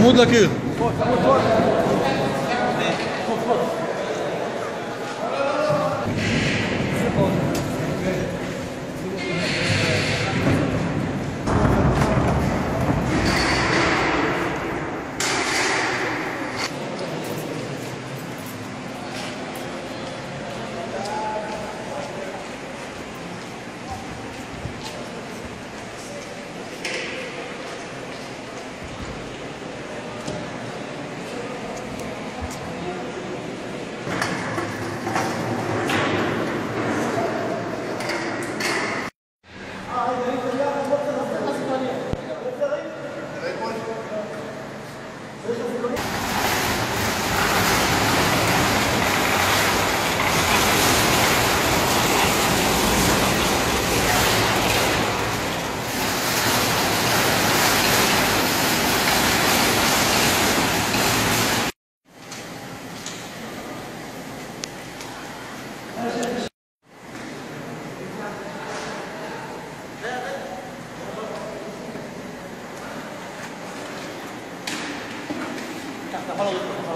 muda aqui. Follow